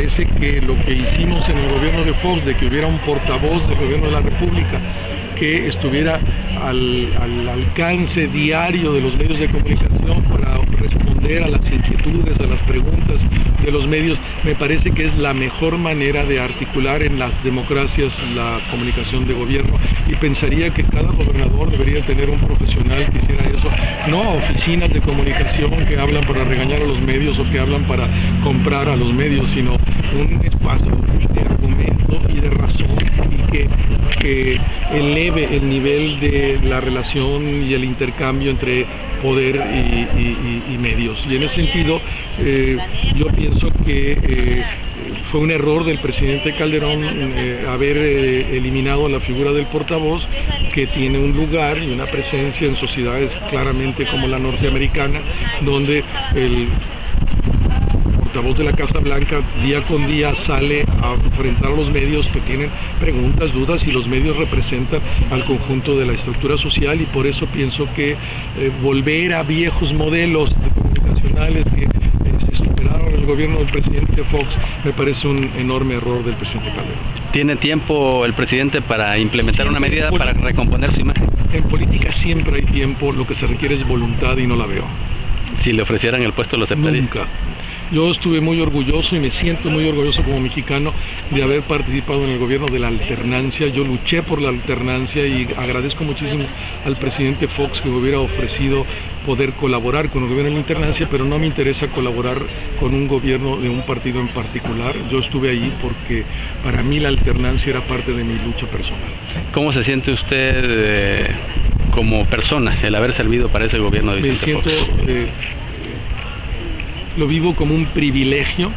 parece que lo que hicimos en el gobierno de Fox, de que hubiera un portavoz del gobierno de la República que estuviera al, al alcance diario de los medios de comunicación para responder a las inquietudes, a las preguntas de los medios, me parece que es la mejor manera de articular en las democracias la comunicación de gobierno. Y pensaría que cada gobernador debería tener un profesional que hiciera eso, no oficinas de comunicación que hablan para regañar a los medios o que hablan para comprar a los medios, sino un espacio de argumento y de razón y que, que eleve el nivel de la relación y el intercambio entre poder y, medios. Y en ese sentido, eh, yo pienso que eh, fue un error del presidente Calderón eh, haber eliminado la figura del portavoz, que tiene un lugar y una presencia en sociedades claramente como la norteamericana, donde el portavoz de la Casa Blanca día con día sale a enfrentar a los medios que tienen preguntas, dudas y los medios representan al conjunto de la estructura social y por eso pienso que eh, volver a viejos modelos comunicacionales que eh, se superaron el gobierno del presidente Fox me parece un enorme error del presidente Calderón. ¿Tiene tiempo el presidente para implementar una medida para recomponer su imagen? En política siempre hay tiempo, lo que se requiere es voluntad y no la veo. Si le ofrecieran el puesto, ¿lo aceptaría? Nunca. Yo estuve muy orgulloso y me siento muy orgulloso como mexicano de haber participado en el gobierno de la alternancia. Yo luché por la alternancia y agradezco muchísimo al presidente Fox que me hubiera ofrecido poder colaborar con el gobierno de la alternancia, pero no me interesa colaborar con un gobierno de un partido en particular. Yo estuve ahí porque para mí la alternancia era parte de mi lucha personal. ¿Cómo se siente usted eh, como persona el haber servido para ese gobierno de Me siento eh, lo vivo como un privilegio,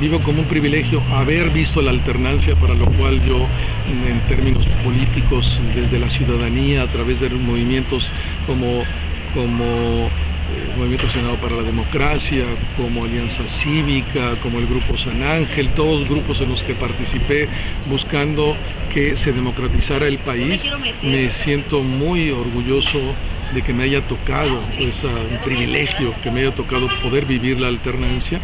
vivo como un privilegio haber visto la alternancia para lo cual yo en términos políticos desde la ciudadanía a través de movimientos como como eh, Movimiento Senado para la Democracia, como Alianza Cívica, como el Grupo San Ángel, todos grupos en los que participé buscando que se democratizara el país. Me siento muy orgulloso de que me haya tocado, es un privilegio que me haya tocado poder vivir la alternancia.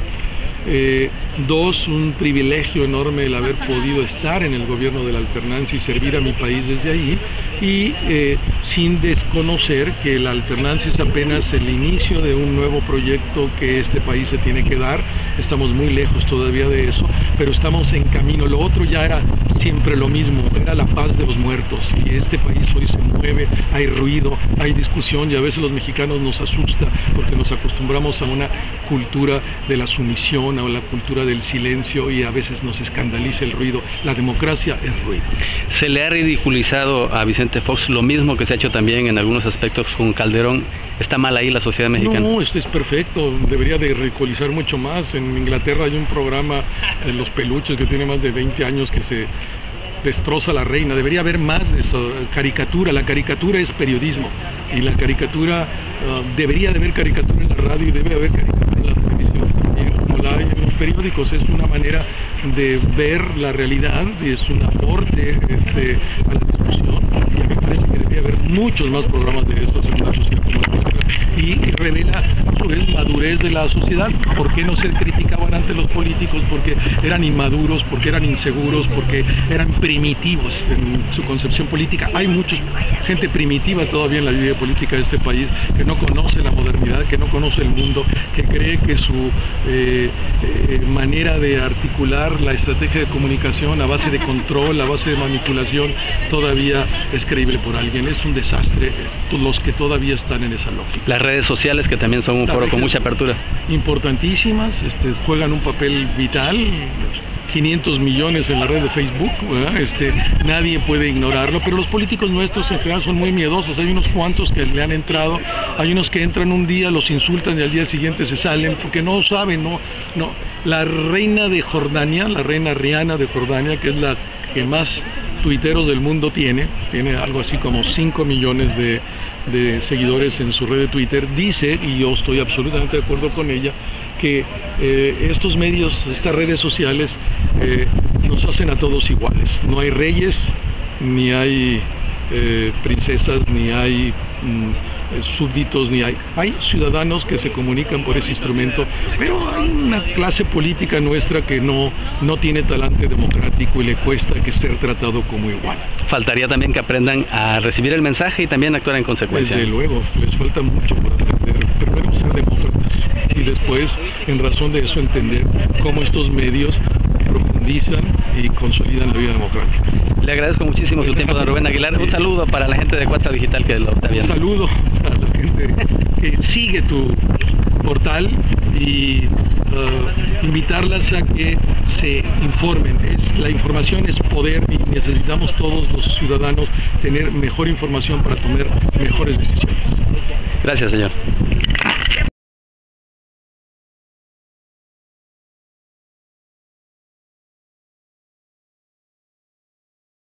Eh, dos, un privilegio enorme el haber podido estar en el gobierno de la alternancia y servir a mi país desde ahí. Y eh, sin desconocer que la alternancia es apenas el inicio de un nuevo proyecto que este país se tiene que dar. Estamos muy lejos todavía de eso, pero estamos en camino. Lo otro ya era siempre lo mismo, era la paz de los muertos. Y este país hoy se mueve, hay ruido, hay discusión y a veces los mexicanos nos asusta porque nos acostumbramos a una cultura de la sumisión, a la cultura del silencio y a veces nos escandaliza el ruido. La democracia es ruido. Se le ha ridiculizado a Vicente Fox lo mismo que se ha hecho también en algunos aspectos con Calderón. ¿Está mal ahí la sociedad mexicana? No, esto es perfecto. Debería de ridiculizar mucho más. En Inglaterra hay un programa, de Los Peluches, que tiene más de 20 años que se destroza la reina. Debería haber más de eso, caricatura. La caricatura es periodismo y la caricatura, uh, debería de haber caricatura en la radio y debe haber caricatura en la televisión también, como la hay en los periódicos. Es una manera de ver la realidad es un aporte este, a la discusión. Y a mí me parece que debería haber muchos más programas de estos en y revela pues, madurez de la sociedad. ¿Por qué no se criticaban ante los políticos? Porque eran inmaduros, porque eran inseguros, porque eran primitivos en su concepción política. Hay mucha gente primitiva todavía en la vida política de este país que no conoce la modernidad, que no conoce el mundo, que cree que su eh, eh, manera de articular la estrategia de comunicación a base de control, a base de manipulación, todavía es creíble por alguien. Es un desastre los que todavía están en esa lógica las redes sociales que también son un foro con mucha apertura. Importantísimas, este, juegan un papel vital. 500 millones en la red de Facebook, este, nadie puede ignorarlo, pero los políticos nuestros en general son muy miedosos, hay unos cuantos que le han entrado, hay unos que entran un día, los insultan y al día siguiente se salen porque no saben, no, no. La reina de Jordania, la reina Rihanna de Jordania, que es la que más tuiteros del mundo tiene, tiene algo así como 5 millones de, de seguidores en su red de Twitter, dice, y yo estoy absolutamente de acuerdo con ella, que eh, estos medios, estas redes sociales, eh, nos hacen a todos iguales. No hay reyes, ni hay eh, princesas, ni hay mm, súbditos ni hay. Hay ciudadanos que se comunican por ese instrumento, pero hay una clase política nuestra que no, no tiene talante democrático y le cuesta que ser tratado como igual. Faltaría también que aprendan a recibir el mensaje y también actuar en consecuencia. Desde luego, les falta mucho por aprender. Primero ser demócratas y después, en razón de eso, entender cómo estos medios profundizan y consolidan la vida democrática. Le agradezco muchísimo su tiempo, don Rubén Aguilar. Un saludo para la gente de Cuatro Digital que lo está viendo. Un saludo a la gente que sigue tu portal y uh, invitarlas a que se informen. Es, la información es poder y necesitamos todos los ciudadanos tener mejor información para tomar mejores decisiones. Gracias, señor.